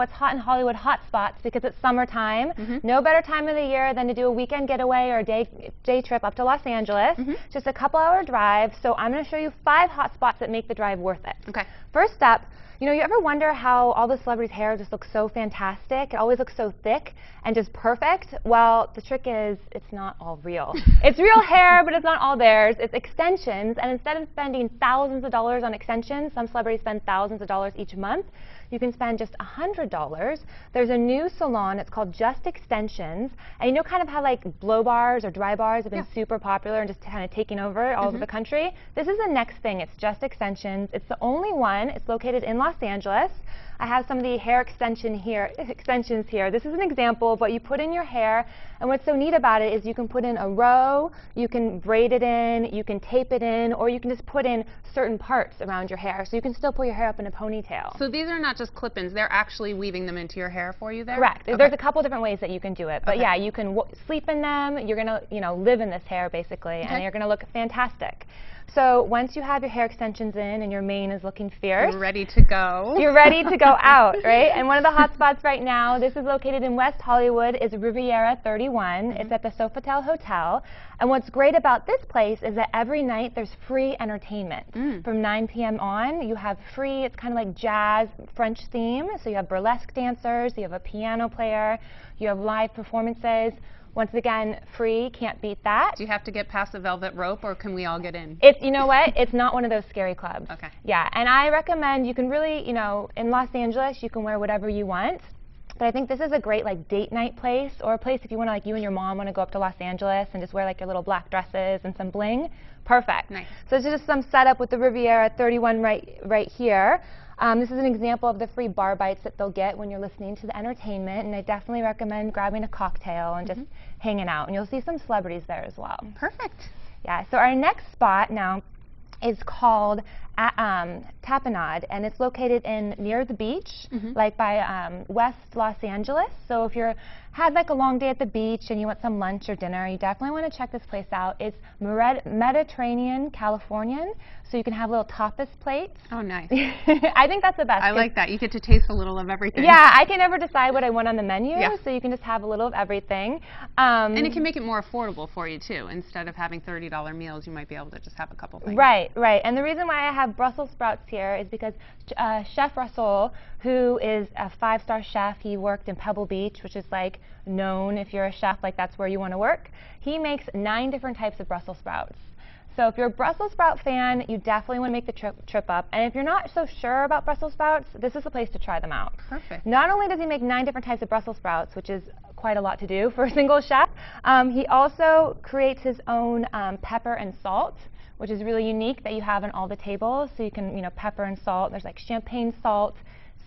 what's hot in Hollywood hotspots because it's summertime. Mhm. No better time of the year than to do a weekend getaway or a day, day trip up to Los Angeles. Mhm. Just a couple hour drive. So I'm going to show you five hotspots that make the drive worth it. Okay. First up, you know, you ever wonder how all the celebrities' hair just looks so fantastic? It always looks so thick and just perfect. Well, the trick is it's not all real. it's real hair, but it's not all theirs. It's extensions, and instead of spending thousands of dollars on extensions, some celebrities spend thousands of dollars each month. You can spend just $100. There's a new salon, it's called Just Extensions. And you know kind of how like blow bars or dry bars have been Yeah. super popular and just kind of taking over all over Mhm. the country? This is the next thing. It's Just Extensions. It's the only one. It's located in Los Angeles. I have some of the hair extension here, extensions here. This is an example of what you put in your hair. And what's so neat about it is you can put in a row, you can braid it in, you can tape it in, or you can just put in certain parts around your hair. So you can still pull your hair up in a ponytail. So these are not just clip-ins; they're actually weaving them into your hair for you there. Correct. Okay. There's a couple different ways that you can do it, but Okay. yeah, you can w- sleep in them. You're gonna, you know, live in this hair basically, Okay. and you're gonna look fantastic. So once you have your hair extensions in and your mane is looking fierce, You're ready to go. You're ready to go out, right? And one of the hot spots right now, this is located in West Hollywood, is Riviera 31. It's at the Sofitel Hotel. And what's great about this place is that every night there's free entertainment. Mm. From 9 p.m. on, you have free, it's kind of like jazz French theme. So you have burlesque dancers, you have a piano player, you have live performances. Once again, free, can't beat that. Do you have to get past the velvet rope, or can we all get in? It's you know what? It's not one of those scary clubs. Okay. Yeah, and I recommend you can really, you know, in Los Angeles you can wear whatever you want. But I think this is a great like date night place or a place if you want to like you and your mom want to go up to Los Angeles and just wear like your little black dresses and some bling. Perfect. Nice. So this is just some setup with the Riviera 31 right right here. Um, this is an example of the free bar bites that they'll get when you're listening to the entertainment, and I definitely recommend grabbing a cocktail and just hanging out. And you'll see some celebrities there as well. Perfect. Yeah, so our next spot now is called um, Tapenade, and it's located in near the beach, Mhm. like by um, West Los Angeles. So if you're had like a long day at the beach and you want some lunch or dinner, you definitely want to check this place out. It's Mered- Mediterranean Californian, so you can have little tapas plates. Oh, nice. I think that's the best. I like that. You get to taste a little of everything. Yeah, I can never decide what I want on the menu, Yeah. so you can just have a little of everything. Um, And it can make it more affordable for you too. Instead of having $30 meals, you might be able to just have a couple things. Right, right. And the reason why I have Brussels sprouts here is because uh, Chef Russell, who is a five-star chef, he worked in Pebble Beach, which is like known if you're a chef, like that's where you want to work. He makes nine different types of Brussels sprouts. So if you're a Brussels sprout fan, you definitely want to make the trip, trip up. And if you're not so sure about Brussels sprouts, this is the place to try them out. Perfect. Not only does he make nine different types of Brussels sprouts, which is quite a lot to do for a single chef, um, he also creates his own um, pepper and salt, which is really unique that you have on all the tables. So you can, you know, pepper and salt. There's like champagne salt,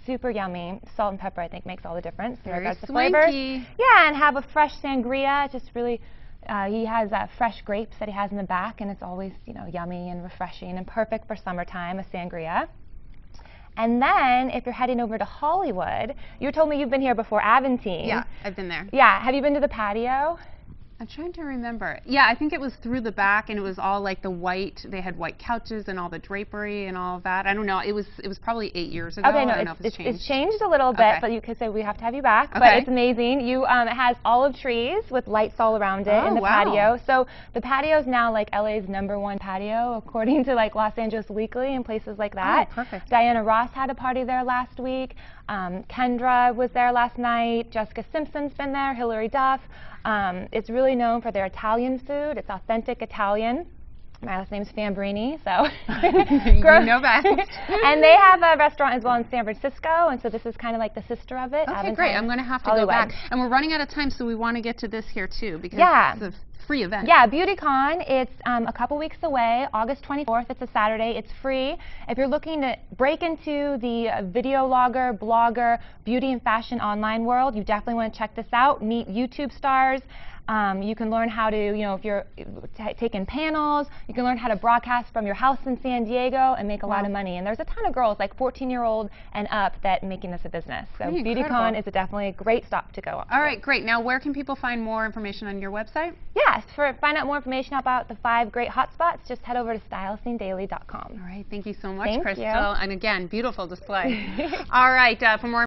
super yummy. Salt and pepper, I think, makes all the difference in Very to flavors. swanky. Yeah, and have a fresh sangria. Just really, uh, he has uh, fresh grapes that he has in the back, and it's always, you know, yummy and refreshing and perfect for summertime. A sangria. And then, if you're heading over to Hollywood, you told me you've been here before, Aventine. Yeah, I've been there. Yeah. Have you been to the patio? I'm trying to remember. Yeah, I think it was through the back, and it was all like the white. They had white couches and all the drapery and all of that. I don't know. It was it was probably eight years ago. Okay, no, I don't it's, know if it's, it's changed. it's changed a little bit, Okay. but you could say we have to have you back. But it's amazing. You, um, it has olive trees with lights all around it in Oh, the wow. patio. So the patio is now like LA's number one patio, according to like Los Angeles Weekly and places like that. Oh, perfect. Diana Ross had a party there last week. Um, Kendra was there last night. Jessica Simpson's been there. Hilary Duff. Um, it's really known for their Italian food. It's authentic Italian. My last name's Fambrini, so You know best. and they have a restaurant as well in San Francisco, and so this is kind of like the sister of it. Okay, Aventine great. I'm going to have to Hollywood. go back. And we're running out of time, so we want to get to this here too because Yeah. a free event. Yeah, BeautyCon. It's um, a couple weeks away, August 24th. It's a Saturday. It's free. If you're looking to break into the uh, video logger, blogger, beauty and fashion online world, you definitely want to check this out. Meet YouTube stars. Um, you can learn how to, you know, if you're taking panels, you can learn how to broadcast from your house in San Diego and make a lot of money. And there's a ton of girls, like 14 year old and up, that making this a business. So BeautyCon is a definitely a great stop to go. All right, great. Now, where can people find more information on your website? Yes, for find out more information about the five great hotspots, just head over to styleseendaily.com. All right, thank you so much, Thank Crystal. you. And again, beautiful display. All right, uh, for more